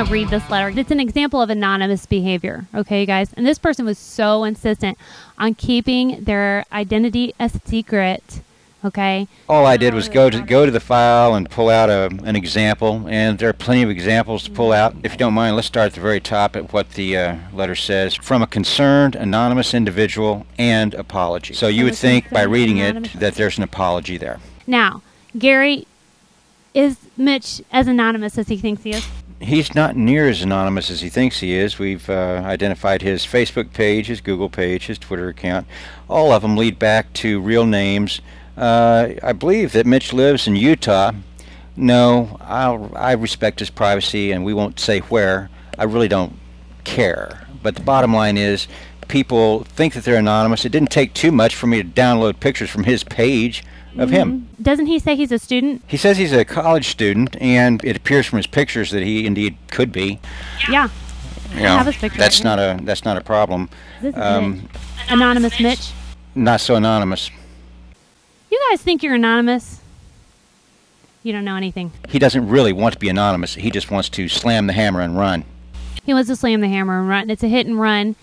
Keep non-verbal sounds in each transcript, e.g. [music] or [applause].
going to read this letter. It's an example of anonymous behavior, okay, guys? And this person was so insistent on keeping their identity a secret, okay? All I did was go to go to the file and pull out a, an example, and there are plenty of examples to pull out. If you don't mind, let's start at the very top at what the uh, letter says. From a concerned anonymous individual and apology. So you would think by reading anonymous- it that there's an apology there. Now, Gary, is Mitch as anonymous as he thinks he is? He's not near as anonymous as he thinks he is. We've uh, identified his Facebook page, his Google page, his Twitter account. All of them lead back to real names. Uh, I believe that Mitch lives in Utah. No, I'll, I respect his privacy, and we won't say where. I really don't care. But the bottom line is, people think that they're anonymous. It didn't take too much for me to download pictures from his page of him. Doesn't he say he's a student? He says he's a college student, and it appears from his pictures that he indeed could be. Yeah. You know, have his picture that's right not a that's not a problem. This is Um, Mitch. Anonymous Mitch. Not so anonymous. You guys think you're anonymous? You don't know anything. He doesn't really want to be anonymous. He just wants to slam the hammer and run. He wants to slam the hammer and run. It's a hit and run.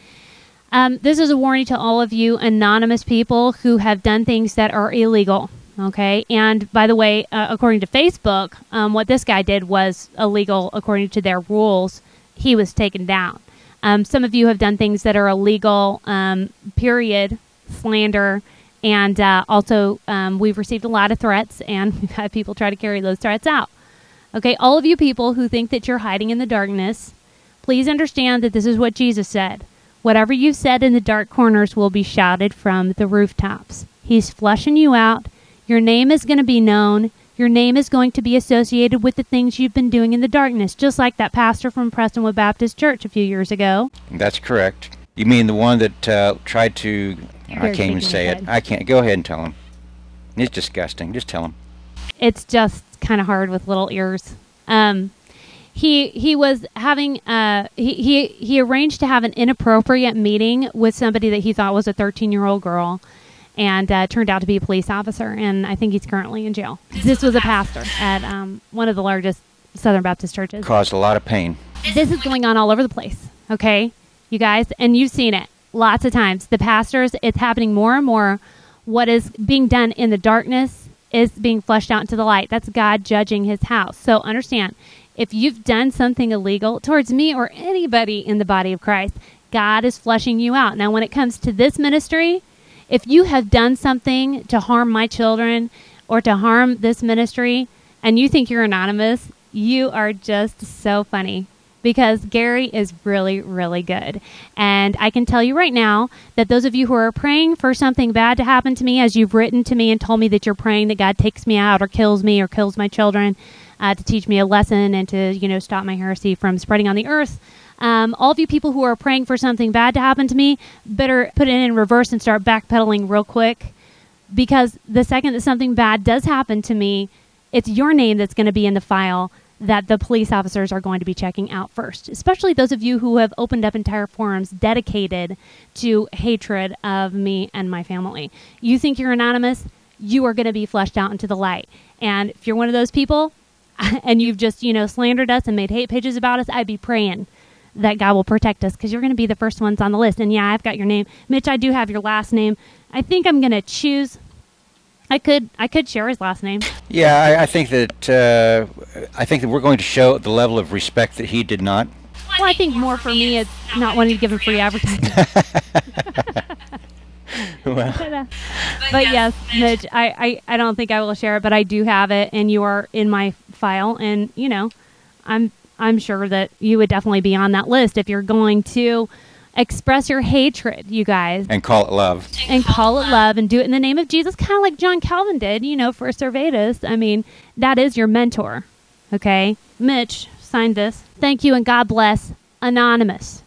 Um, this is a warning to all of you anonymous people who have done things that are illegal. Okay. And by the way, uh, according to Facebook, um, what this guy did was illegal according to their rules. He was taken down. Um, some of you have done things that are illegal, um, period, slander. And uh, also, um, we've received a lot of threats, and [laughs] we've had people try to carry those threats out. Okay. All of you people who think that you're hiding in the darkness, Please understand that this is what Jesus said. Whatever you've said in the dark corners will be shouted from the rooftops. He's flushing you out. Your name is going to be known. Your name is going to be associated with the things you've been doing in the darkness, just like that pastor from Prestonwood Baptist Church a few years ago. That's correct. You mean the one that uh, tried to? I can't even say it. I can't. Go ahead and tell him. It's disgusting. Just tell him. It's just kind of hard with little ears. Um, he he was having uh he, he he arranged to have an inappropriate meeting with somebody that he thought was a 13 year old girl and uh, turned out to be a police officer and i think he's currently in jail. This was a pastor at um, one of the largest southern baptist churches. Caused a lot of pain. this is going on all over the place okay? You guys and you've seen it lots of times. The pastors it's happening more and more. What is being done in the darkness is being flushed out into the light. That's god judging his house. So understand if you've done something illegal towards me or anybody in the body of christ god is flushing you out now when it comes to this ministry if you have done something to harm my children or to harm this ministry and you think you're anonymous, you are just so funny because Gary is really, really good. And I can tell you right now that those of you who are praying for something bad to happen to me, as you've written to me and told me that you're praying that God takes me out or kills me or kills my children uh, to teach me a lesson and to, you know, stop my heresy from spreading on the earth. Um, all of you people who are praying for something bad to happen to me, better put it in reverse and start backpedaling real quick because the second that something bad does happen to me, it's your name that's going to be in the file that the police officers are going to be checking out first, especially those of you who have opened up entire forums dedicated to hatred of me and my family. You think you're anonymous, you are going to be flushed out into the light. And if you're one of those people [laughs] and you've just, you know, slandered us and made hate pages about us, I'd be praying that God will protect us because you're going to be the first ones on the list. And yeah, I've got your name. Mitch, I do have your last name. I think I'm going to choose. I could I could share his last name. Yeah, I, I think that uh, I think that we're going to show the level of respect that he did not. Well, I think more for me it's not wanting to give him free advertising. [laughs] [laughs] well, but yes, Mitch, I, I, I don't think I will share it, but I do have it, and you are in my file, and you know, I'm I'm sure that you would definitely be on that list if you're going to express your hatred, you guys, and call it love. and call it love and do it in the name of Jesus, kind of like John Calvin did, you know, for Servetus. I mean, that is your mentor. Okay, Mitch signed this. Thank you and God bless. Anonymous.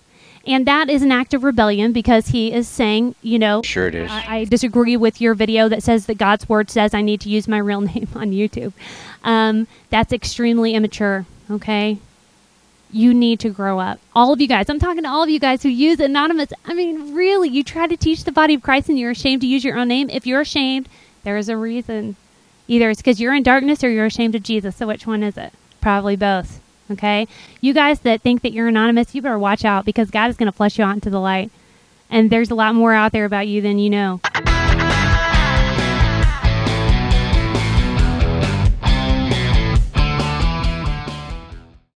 And that is an act of rebellion because he is saying, you know, Sure it is. I, I disagree with your video that says that God's word says I need to use my real [laughs] name on YouTube. Um, that's extremely immature. Okay, you need to grow up. All of you guys, I'm talking to all of you guys who use anonymous. I mean, really, you try to teach the body of Christ and you're ashamed to use your own name. If you're ashamed, there is a reason. Either it's because you're in darkness or you're ashamed of Jesus. So which one is it? Probably both. Okay? You guys that think that you're anonymous, you better watch out because God is going to flush you out into the light. And there's a lot more out there about you than you know.